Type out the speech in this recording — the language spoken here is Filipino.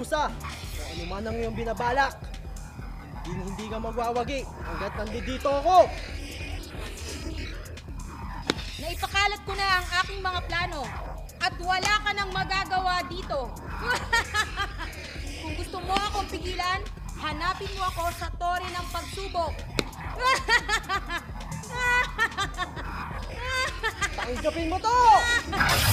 Tusa, kung ano man ang iyong binabalak, hindi, hindi ka magwawagi hanggat nandito ako. Naipakalat ko na ang aking mga plano at wala ka nang magagawa dito. Kung gusto mo akong pigilan, hanapin mo ako sa tore ng pagsubok. Tanggapin mo to!